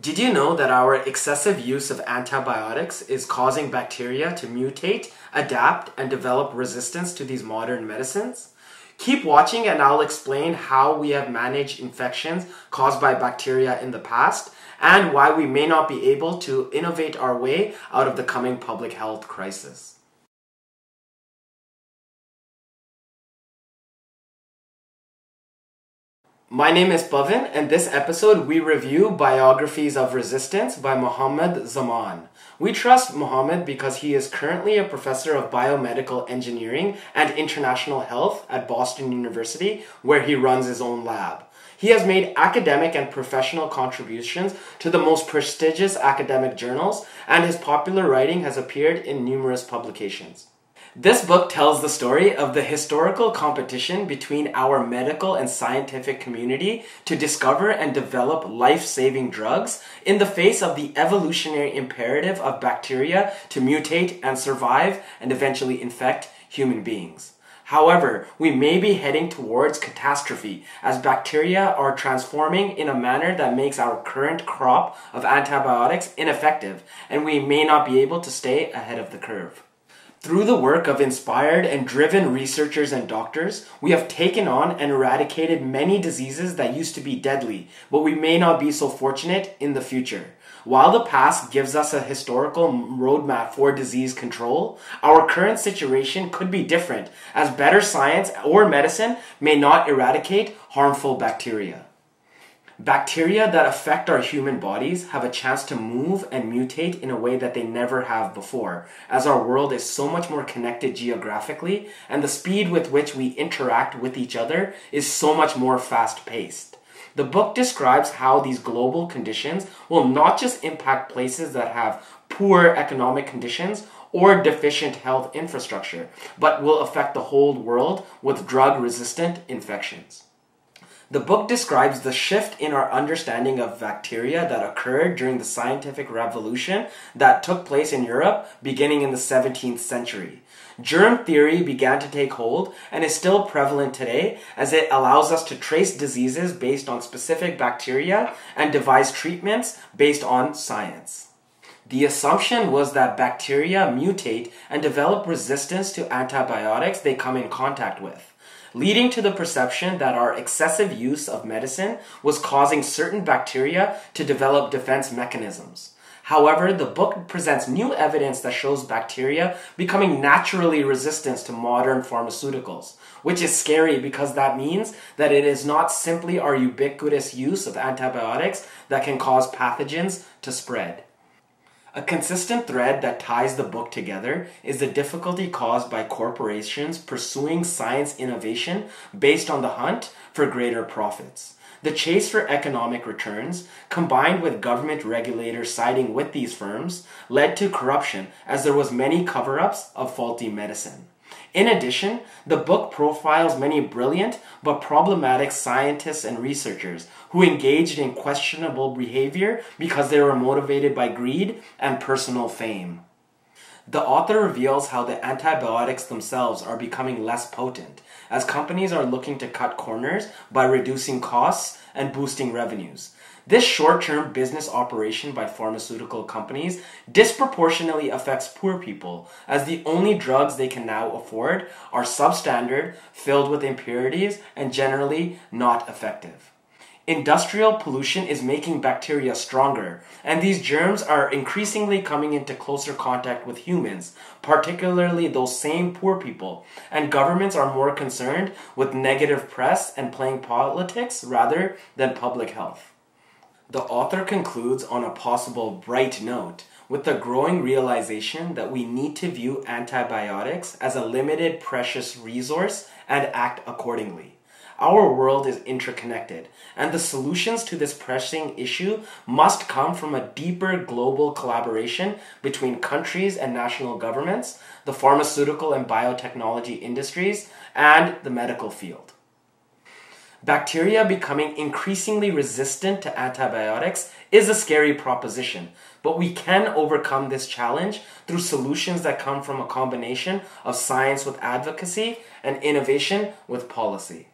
Did you know that our excessive use of antibiotics is causing bacteria to mutate, adapt, and develop resistance to these modern medicines? Keep watching and I'll explain how we have managed infections caused by bacteria in the past and why we may not be able to innovate our way out of the coming public health crisis. My name is Pavin, and this episode we review Biographies of Resistance by Muhammed Zaman. We trust Muhammed because he is currently a professor of biomedical engineering and international health at Boston University, where he runs his own lab. He has made academic and professional contributions to the most prestigious academic journals, and his popular writing has appeared in numerous publications. This book tells the story of the historical competition between our medical and scientific community to discover and develop life saving drugs in the face of the evolutionary imperative of bacteria to mutate and survive and eventually infect human beings. However, we may be heading towards catastrophe as bacteria are transforming in a manner that makes our current crop of antibiotics ineffective, and we may not be able to stay ahead of the curve. Through the work of inspired and driven researchers and doctors, we have taken on and eradicated many diseases that used to be deadly, but we may not be so fortunate in the future. While the past gives us a historical roadmap for disease control, our current situation could be different, as better science or medicine may not eradicate harmful bacteria. Bacteria that affect our human bodies have a chance to move and mutate in a way that they never have before, as our world is so much more connected geographically and the speed with which we interact with each other is so much more fast paced. The book describes how these global conditions will not just impact places that have poor economic conditions or deficient health infrastructure, but will affect the whole world with drug resistant infections. The book describes the shift in our understanding of bacteria that occurred during the scientific revolution that took place in Europe beginning in the 17th century. Germ theory began to take hold and is still prevalent today as it allows us to trace diseases based on specific bacteria and devise treatments based on science. The assumption was that bacteria mutate and develop resistance to antibiotics they come in contact with leading to the perception that our excessive use of medicine was causing certain bacteria to develop defense mechanisms. However, the book presents new evidence that shows bacteria becoming naturally resistant to modern pharmaceuticals, which is scary because that means that it is not simply our ubiquitous use of antibiotics that can cause pathogens to spread. A consistent thread that ties the book together is the difficulty caused by corporations pursuing science innovation based on the hunt for greater profits. The chase for economic returns, combined with government regulators siding with these firms, led to corruption as there was many cover-ups of faulty medicine. In addition, the book profiles many brilliant but problematic scientists and researchers who engaged in questionable behavior because they were motivated by greed and personal fame. The author reveals how the antibiotics themselves are becoming less potent as companies are looking to cut corners by reducing costs and boosting revenues. This short term business operation by pharmaceutical companies disproportionately affects poor people, as the only drugs they can now afford are substandard, filled with impurities, and generally not effective. Industrial pollution is making bacteria stronger, and these germs are increasingly coming into closer contact with humans, particularly those same poor people. And governments are more concerned with negative press and playing politics rather than public health. The author concludes on a possible bright note with the growing realization that we need to view antibiotics as a limited precious resource and act accordingly. Our world is interconnected, and the solutions to this pressing issue must come from a deeper global collaboration between countries and national governments, the pharmaceutical and biotechnology industries, and the medical field. Bacteria becoming increasingly resistant to antibiotics is a scary proposition, but we can overcome this challenge through solutions that come from a combination of science with advocacy and innovation with policy.